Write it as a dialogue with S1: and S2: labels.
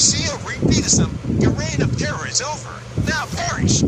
S1: Garcia repeated some, your reign of terror is over. Now perish.